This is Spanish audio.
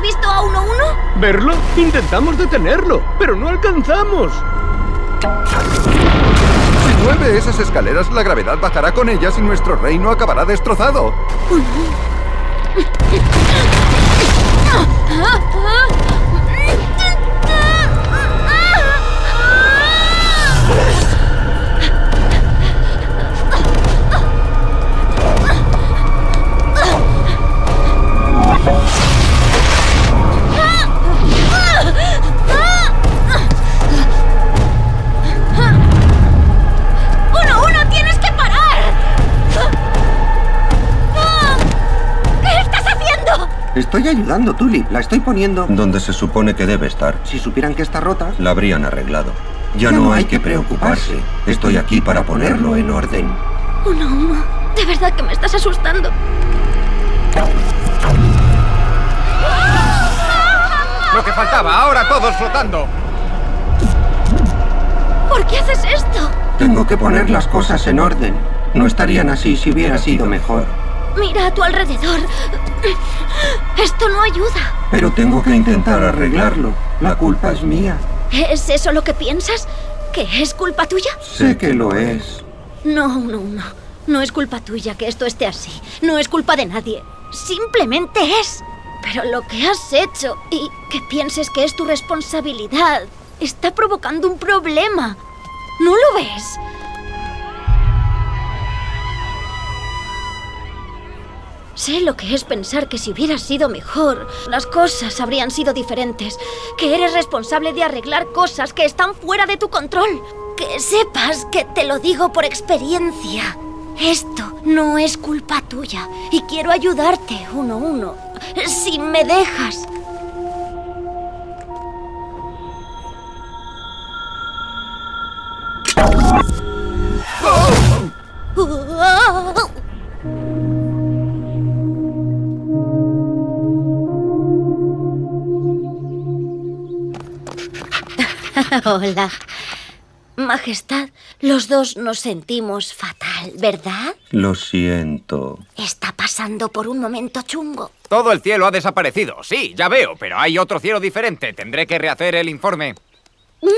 ¿Has visto a uno uno? ¿Verlo? Intentamos detenerlo, pero no alcanzamos. Si mueve esas escaleras, la gravedad bajará con ellas y nuestro reino acabará destrozado. Estoy ayudando, Tulip. La estoy poniendo... Donde se supone que debe estar. Si supieran que está rota... La habrían arreglado. Ya, no, hay que preocuparse. Estoy aquí para ponerlo en orden. Uno uno. De verdad que me estás asustando. Lo que faltaba, ahora todos flotando. ¿Por qué haces esto? Tengo que poner las cosas en orden. No estarían así si hubiera sido mejor. Mira a tu alrededor. Esto no ayuda. Pero tengo que intentar arreglarlo. La culpa es mía. ¿Es eso lo que piensas? ¿Que es culpa tuya? Sé que lo es. No, no, no. No es culpa tuya que esto esté así. No es culpa de nadie. Simplemente es. Pero lo que has hecho y que pienses que es tu responsabilidad está provocando un problema. ¿No lo ves? Sé lo que es pensar que si hubieras sido mejor, las cosas habrían sido diferentes. Que eres responsable de arreglar cosas que están fuera de tu control. Que sepas que te lo digo por experiencia. Esto no es culpa tuya y quiero ayudarte uno a uno. Si me dejas. Hola. Majestad, los dos nos sentimos fatal, ¿verdad? Lo siento. Está pasando por un momento chungo. Todo el cielo ha desaparecido. Sí, ya veo, pero hay otro cielo diferente. Tendré que rehacer el informe. Mm,